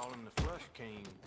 All in the Flush came.